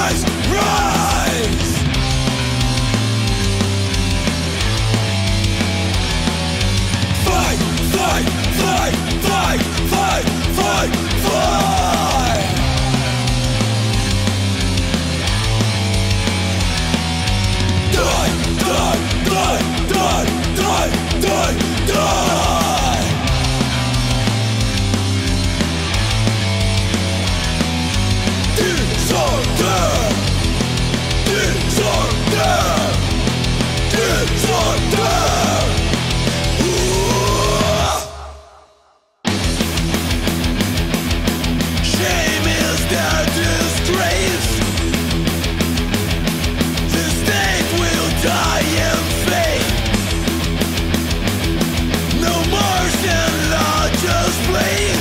Rise, rise! away.